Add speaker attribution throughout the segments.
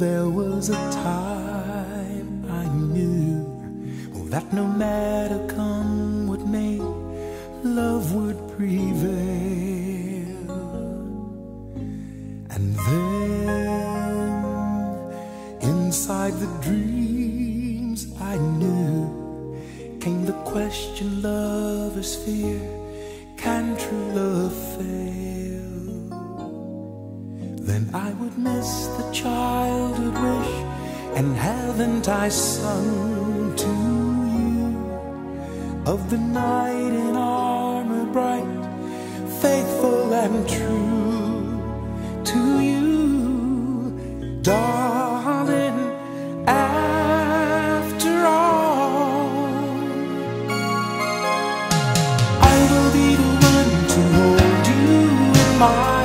Speaker 1: There was a time I knew that no matter come what may, love would prevail. And then, inside the dreams I knew, came the question lovers fear can true love fail? Then I would miss the childhood wish, and haven't I sung to you of the knight in armor bright, faithful and true to you, darling? After all, I will be the one to hold you in my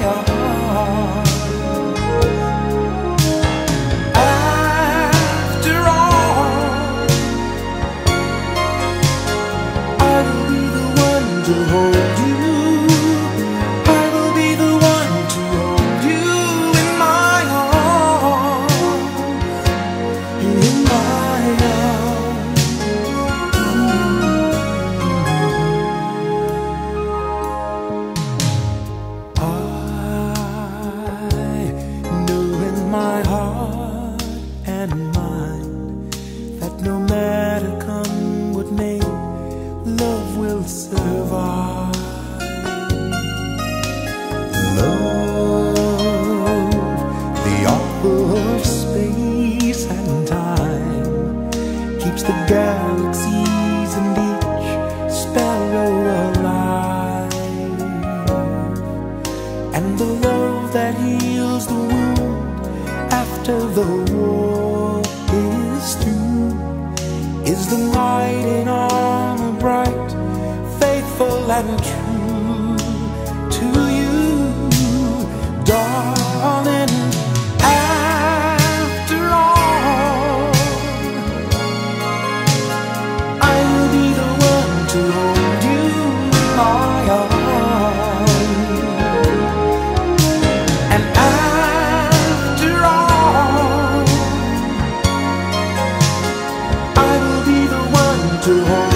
Speaker 1: after the war is through is the light in armor bright, faithful and true. 时候